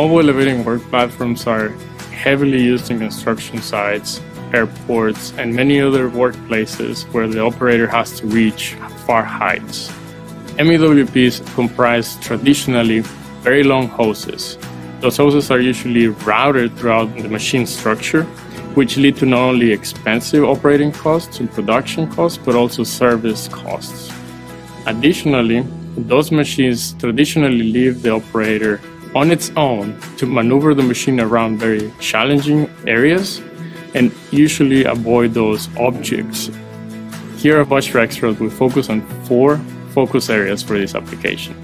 Mobile elevating work platforms are heavily used in construction sites, airports, and many other workplaces where the operator has to reach far heights. MEWPs comprise traditionally very long hoses. Those hoses are usually routed throughout the machine structure, which lead to not only expensive operating costs and production costs, but also service costs. Additionally, those machines traditionally leave the operator on its own to maneuver the machine around very challenging areas and usually avoid those objects. Here at Bosch Rexroth, we focus on four focus areas for this application.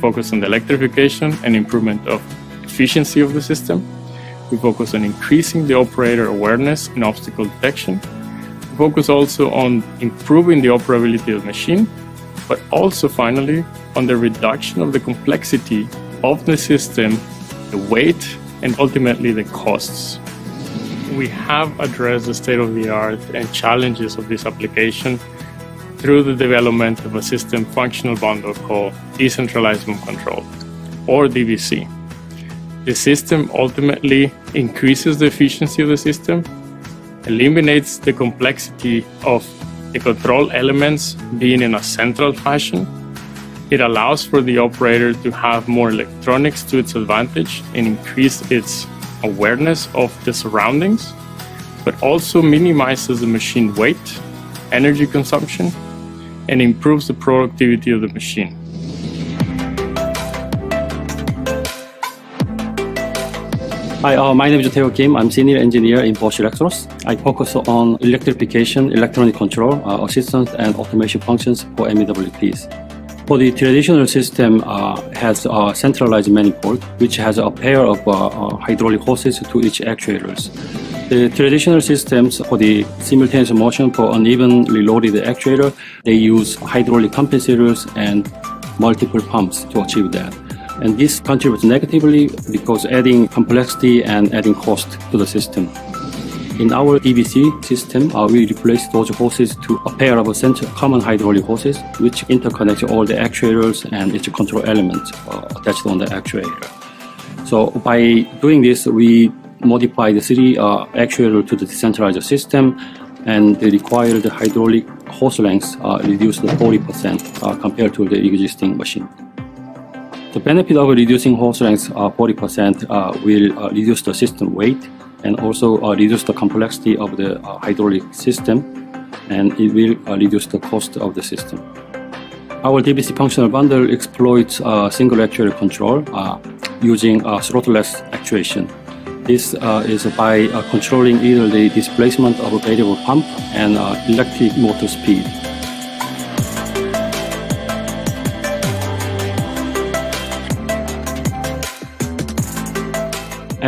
Focus on the electrification and improvement of efficiency of the system. We focus on increasing the operator awareness and obstacle detection. We focus also on improving the operability of the machine, but also finally on the reduction of the complexity of the system, the weight, and ultimately the costs. We have addressed the state of the art and challenges of this application through the development of a system functional bundle called Decentralized Boom Control, or DBC. The system ultimately increases the efficiency of the system, eliminates the complexity of the control elements being in a central fashion, it allows for the operator to have more electronics to its advantage and increase its awareness of the surroundings, but also minimizes the machine weight, energy consumption, and improves the productivity of the machine. Hi, uh, my name is Tae Kim. I'm senior engineer in Bosch Rexroth. I focus on electrification, electronic control, uh, assistance, and automation functions for MEWPs. For the traditional system uh, has a centralized manifold, which has a pair of uh, uh, hydraulic hoses to each actuators. The traditional systems for the simultaneous motion for unevenly loaded actuator, they use hydraulic compensators and multiple pumps to achieve that. And this contributes negatively because adding complexity and adding cost to the system. In our DBC system, uh, we replace those hoses to a pair of central common hydraulic hoses, which interconnects all the actuators and its control elements uh, attached on the actuator. So by doing this, we modify the three uh, actuator to the decentralized system, and the required hydraulic hose length uh, reduced 40% uh, compared to the existing machine. The benefit of reducing hose length 40% uh, will uh, reduce the system weight and also uh, reduce the complexity of the uh, hydraulic system and it will uh, reduce the cost of the system. Our DBC functional bundle exploits uh, single actuator control uh, using uh, throttleless actuation. This is by controlling either the displacement of a variable pump and electric motor speed.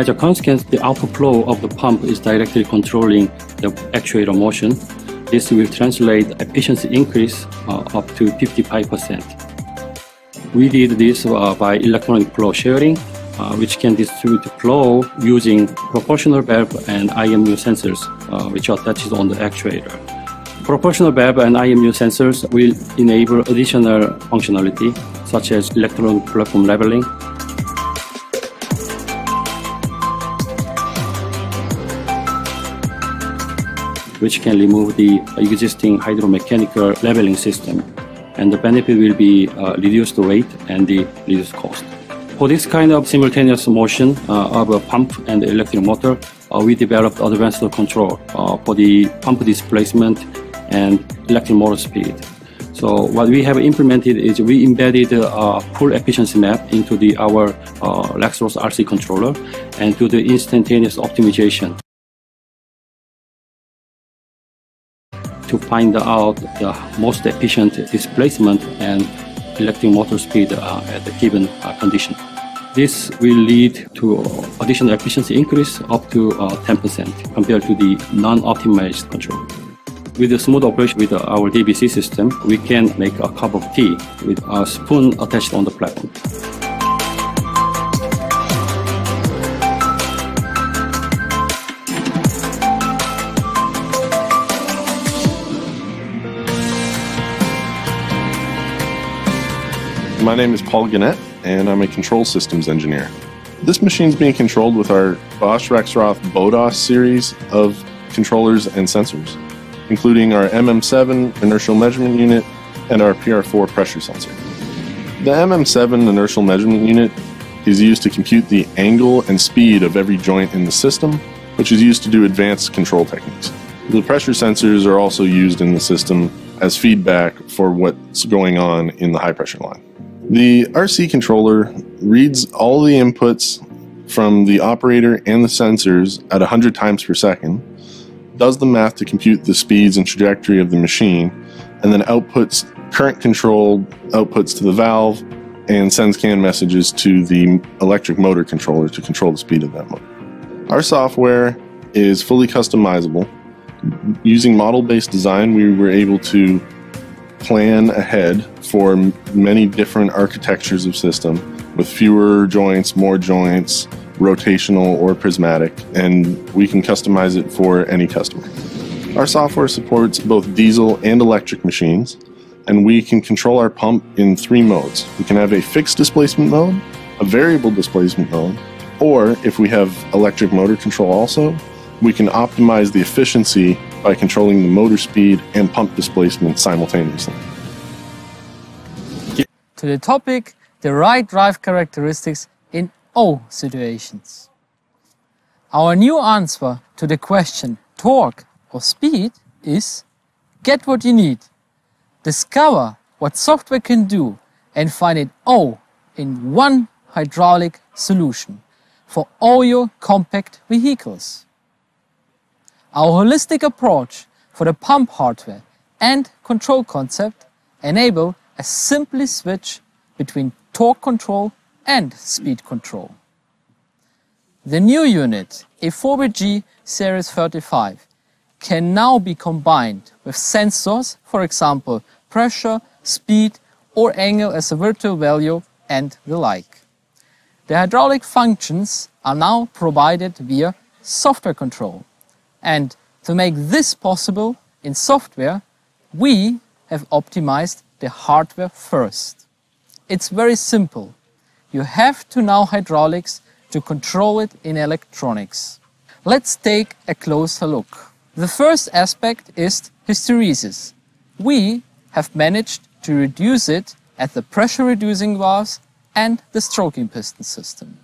As a consequence, the output flow of the pump is directly controlling the actuator motion. This will translate efficiency increase uh, up to 55%. We did this uh, by electronic flow sharing, uh, which can distribute flow using proportional valve and IMU sensors, uh, which are attached on the actuator. Proportional valve and IMU sensors will enable additional functionality, such as electronic platform leveling, which can remove the existing hydromechanical leveling system. And the benefit will be uh, reduced weight and the reduced cost. For this kind of simultaneous motion uh, of a pump and electric motor, uh, we developed advanced control uh, for the pump displacement and electric motor speed. So what we have implemented is we embedded a full efficiency map into the our uh, Rexroth RC controller and do the instantaneous optimization. To find out the most efficient displacement and electric motor speed uh, at the given uh, condition. This will lead to additional efficiency increase up to 10% uh, compared to the non-optimized control. With the smooth operation with our DBC system, we can make a cup of tea with a spoon attached on the platform. My name is Paul Gannett, and I'm a control systems engineer. This machine is being controlled with our Bosch Rexroth BODAS series of controllers and sensors, including our MM7 inertial measurement unit and our PR4 pressure sensor. The MM7 inertial measurement unit is used to compute the angle and speed of every joint in the system, which is used to do advanced control techniques. The pressure sensors are also used in the system as feedback for what's going on in the high pressure line. The RC controller reads all the inputs from the operator and the sensors at 100 times per second, does the math to compute the speeds and trajectory of the machine, and then outputs current controlled outputs to the valve and sends CAN messages to the electric motor controller to control the speed of that motor. Our software is fully customizable. Using model based design, we were able to plan ahead for many different architectures of system with fewer joints, more joints, rotational or prismatic, and we can customize it for any customer. Our software supports both diesel and electric machines, and we can control our pump in three modes. We can have a fixed displacement mode, a variable displacement mode, or if we have electric motor control also, we can optimize the efficiency by controlling the motor speed and pump displacement simultaneously. To the topic, the right drive characteristics in all situations. Our new answer to the question torque or speed is get what you need Discover what software can do and find it all in one hydraulic solution for all your compact vehicles. Our holistic approach for the pump hardware and control concept enable a simply switch between torque control and speed control. The new unit, A4VG Series 35, can now be combined with sensors, for example, pressure, speed, or angle as a virtual value, and the like. The hydraulic functions are now provided via software control. And to make this possible in software, we have optimized the hardware first. It's very simple. You have to know hydraulics to control it in electronics. Let's take a closer look. The first aspect is hysteresis. We have managed to reduce it at the pressure reducing valves and the stroking piston system.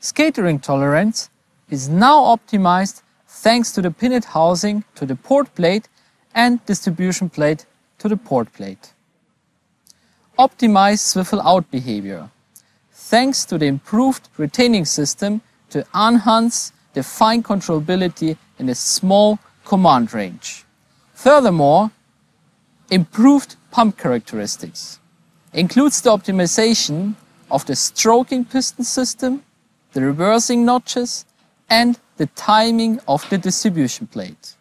Scattering tolerance is now optimized thanks to the pinion housing to the port plate and distribution plate to the port plate. Optimized swivel out behavior thanks to the improved retaining system to enhance the fine controllability in a small command range. Furthermore, improved pump characteristics includes the optimization of the stroking piston system, the reversing notches, and the timing of the distribution plate.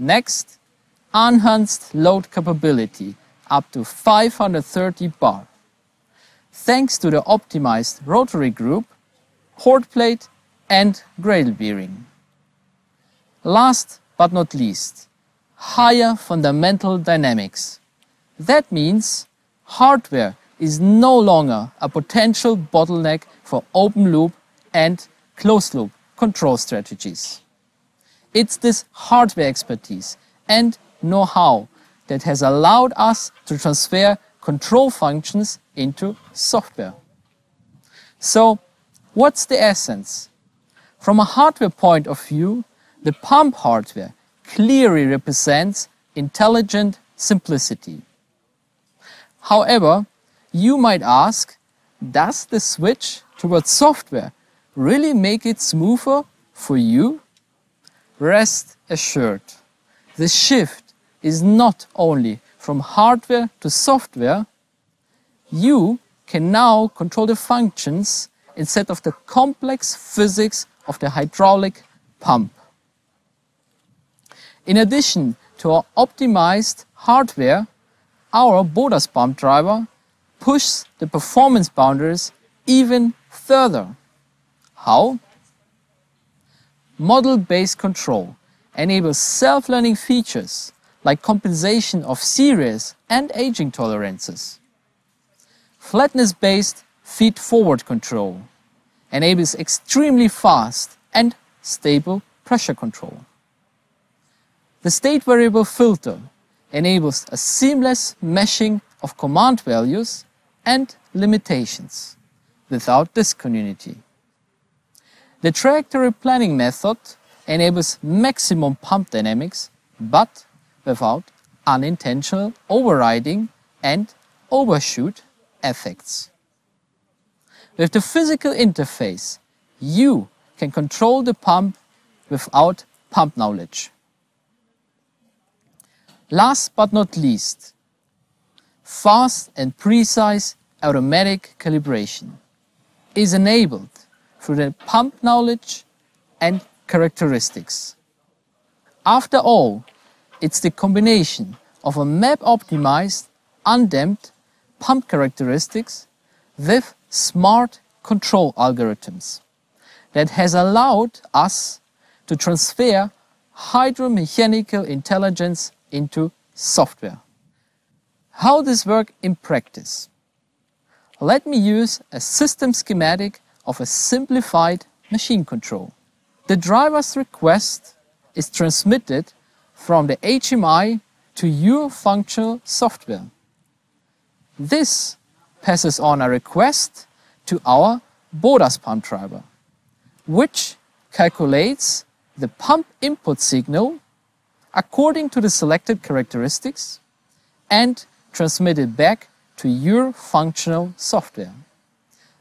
Next, enhanced load capability up to 530 bar. Thanks to the optimized rotary group, port plate, and cradle bearing. Last but not least, higher fundamental dynamics. That means hardware is no longer a potential bottleneck for open loop and closed loop control strategies. It's this hardware expertise and know-how that has allowed us to transfer control functions into software. So, what's the essence? From a hardware point of view, the pump hardware clearly represents intelligent simplicity. However, you might ask, does the switch towards software really make it smoother for you? Rest assured, the shift is not only from hardware to software, you can now control the functions instead of the complex physics of the hydraulic pump. In addition to our optimized hardware, our Bodas pump driver pushes the performance boundaries even further. How? Model-based control enables self-learning features like compensation of series and aging tolerances. Flatness-based feed-forward control enables extremely fast and stable pressure control. The state variable filter enables a seamless meshing of command values and limitations without discontinuity. The trajectory planning method enables maximum pump dynamics but without unintentional overriding and overshoot effects. With the physical interface, you can control the pump without pump knowledge. Last but not least, fast and precise automatic calibration is enabled through the pump knowledge and characteristics. After all, it's the combination of a map-optimized, undamped pump characteristics with smart control algorithms that has allowed us to transfer hydromechanical intelligence into software. How this works in practice? Let me use a system schematic of a simplified machine control. The driver's request is transmitted from the HMI to your functional software. This passes on a request to our BODAS pump driver, which calculates the pump input signal according to the selected characteristics and transmit it back to your functional software.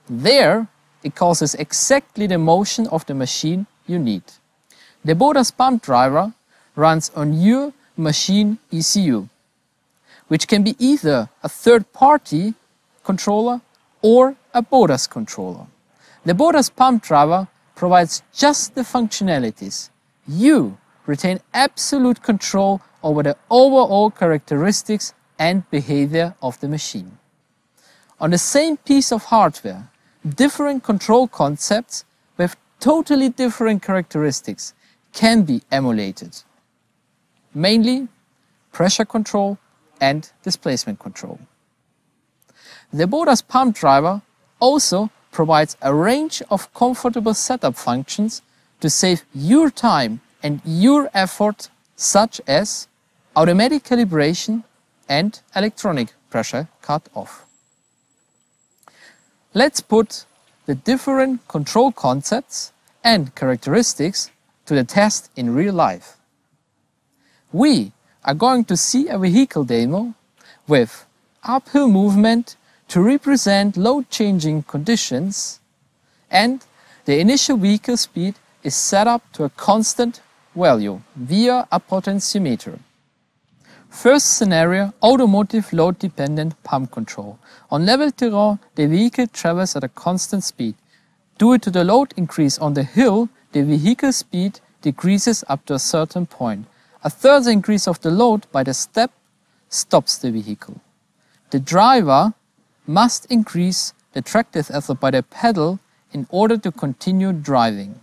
There, it causes exactly the motion of the machine you need. The BODAS pump driver runs on your machine ECU, which can be either a third-party controller or a BODAS controller. The BODAS pump driver provides just the functionalities. You retain absolute control over the overall characteristics and behavior of the machine. On the same piece of hardware, different control concepts with totally different characteristics can be emulated. Mainly pressure control and displacement control. The BODAS pump driver also provides a range of comfortable setup functions to save your time and your effort such as automatic calibration and electronic pressure cut-off. Let's put the different control concepts and characteristics to the test in real life. We are going to see a vehicle demo with uphill movement to represent load changing conditions and the initial vehicle speed is set up to a constant value via a potentiometer. First scenario, automotive load-dependent pump control. On level terrain, the vehicle travels at a constant speed. Due to the load increase on the hill, the vehicle speed decreases up to a certain point. A further increase of the load by the step stops the vehicle. The driver must increase the tractive effort by the pedal in order to continue driving.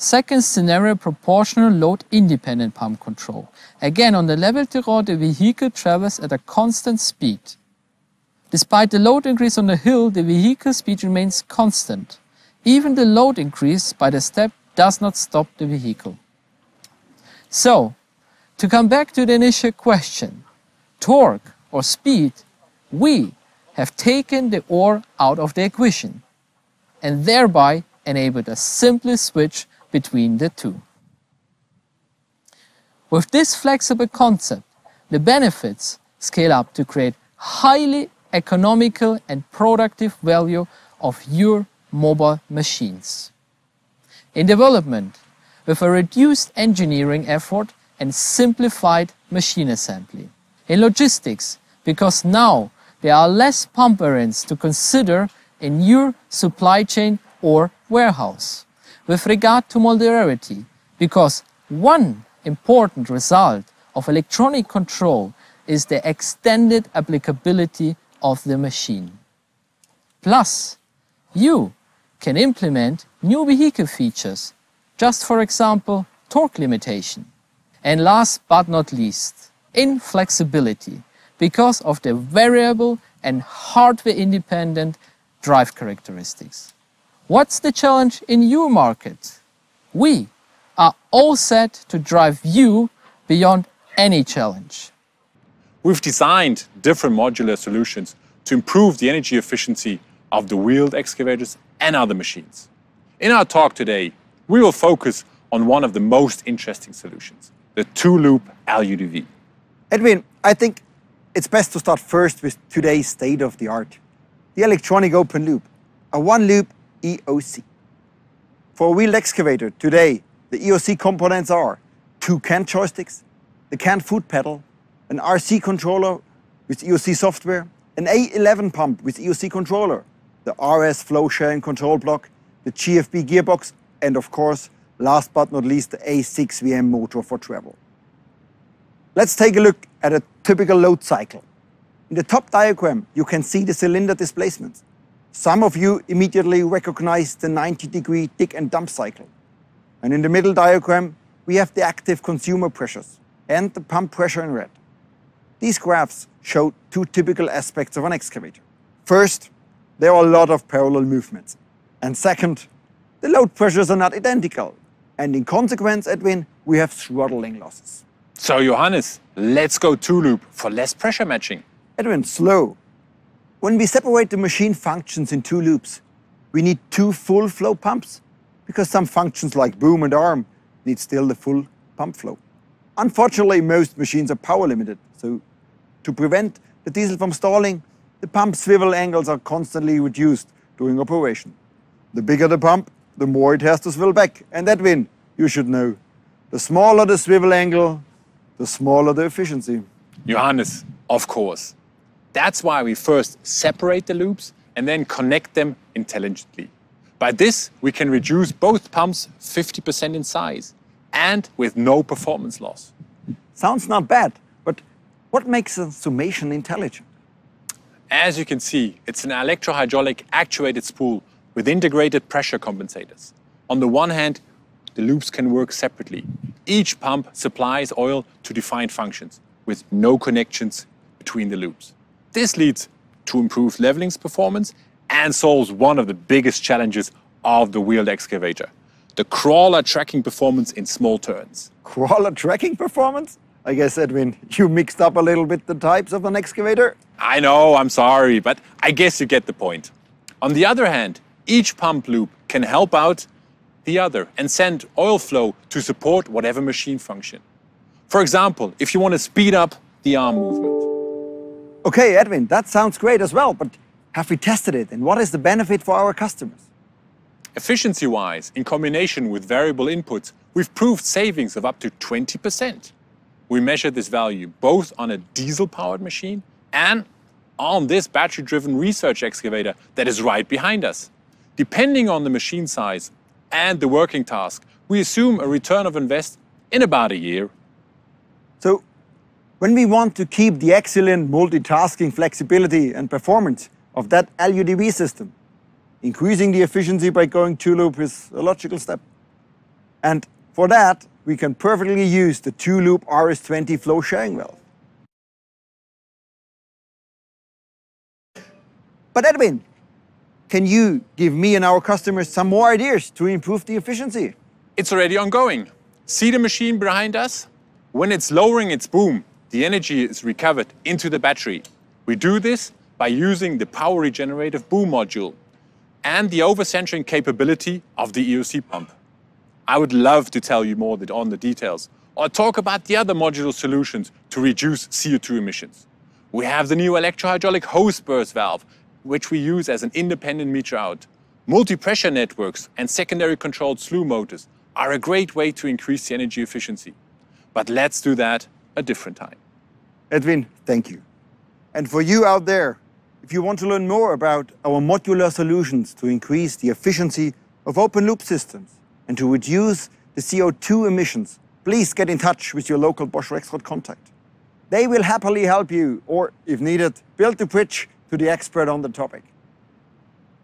Second scenario, proportional load independent pump control. Again, on the level terrain, the vehicle travels at a constant speed. Despite the load increase on the hill, the vehicle speed remains constant. Even the load increase by the step does not stop the vehicle. So, to come back to the initial question, torque or speed, we have taken the or out of the equation and thereby enabled a simple switch between the two. With this flexible concept, the benefits scale up to create highly economical and productive value of your mobile machines. In development, with a reduced engineering effort and simplified machine assembly. In logistics, because now there are less pump variants to consider in your supply chain or warehouse with regard to modularity because one important result of electronic control is the extended applicability of the machine. Plus, you can implement new vehicle features, just for example, torque limitation. And last but not least, inflexibility, because of the variable and hardware independent drive characteristics. What's the challenge in your market? We are all set to drive you beyond any challenge. We've designed different modular solutions to improve the energy efficiency of the wheeled excavators and other machines. In our talk today, we will focus on one of the most interesting solutions, the two-loop LUDV. Edwin, I think it's best to start first with today's state of the art, the electronic open loop, a one-loop EOC. For a wheeled excavator today, the EOC components are two CAN joysticks, the CAN foot pedal, an RC controller with EOC software, an A11 pump with EOC controller, the RS flow sharing control block, the GFB gearbox, and of course, last but not least, the A6 VM motor for travel. Let's take a look at a typical load cycle. In the top diagram, you can see the cylinder displacements. Some of you immediately recognize the 90 degree dig and dump cycle. And in the middle diagram, we have the active consumer pressures and the pump pressure in red. These graphs show two typical aspects of an excavator. First, there are a lot of parallel movements. And second, the load pressures are not identical. And in consequence, Edwin, we have throttling losses. So Johannes, let's go two-loop for less pressure matching. Edwin, slow. When we separate the machine functions in two loops, we need two full flow pumps because some functions like boom and arm need still the full pump flow. Unfortunately, most machines are power limited, so to prevent the diesel from stalling, the pump swivel angles are constantly reduced during operation. The bigger the pump, the more it has to swivel back. And that Edwin, you should know, the smaller the swivel angle, the smaller the efficiency. Johannes, of course. That's why we first separate the loops and then connect them intelligently. By this, we can reduce both pumps 50% in size and with no performance loss. Sounds not bad, but what makes a summation intelligent? As you can see, it's an electrohydraulic actuated spool with integrated pressure compensators. On the one hand, the loops can work separately. Each pump supplies oil to defined functions with no connections between the loops. This leads to improved levelings performance and solves one of the biggest challenges of the wheeled excavator, the crawler tracking performance in small turns. Crawler tracking performance? I guess, Edwin, you mixed up a little bit the types of an excavator? I know, I'm sorry, but I guess you get the point. On the other hand, each pump loop can help out the other and send oil flow to support whatever machine function. For example, if you want to speed up the arm movement. Okay, Edwin, that sounds great as well, but have we tested it and what is the benefit for our customers? Efficiency-wise, in combination with variable inputs, we've proved savings of up to 20%. We measure this value both on a diesel-powered machine and on this battery-driven research excavator that is right behind us. Depending on the machine size and the working task, we assume a return of invest in about a year. So, when we want to keep the excellent multitasking flexibility and performance of that LUDV system, increasing the efficiency by going two-loop is a logical step. And for that, we can perfectly use the two-loop RS20 flow sharing valve. But Edwin, can you give me and our customers some more ideas to improve the efficiency? It's already ongoing. See the machine behind us? When it's lowering its boom, the energy is recovered into the battery. We do this by using the power regenerative boom module and the overcentering capability of the EOC pump. I would love to tell you more on the details or talk about the other modular solutions to reduce CO2 emissions. We have the new electrohydraulic hose burst valve, which we use as an independent meter out. Multi-pressure networks and secondary controlled slew motors are a great way to increase the energy efficiency. But let's do that a different time. Edwin, thank you. And for you out there, if you want to learn more about our modular solutions to increase the efficiency of open loop systems and to reduce the CO2 emissions, please get in touch with your local Bosch Rexroth contact. They will happily help you, or if needed, build the bridge to the expert on the topic.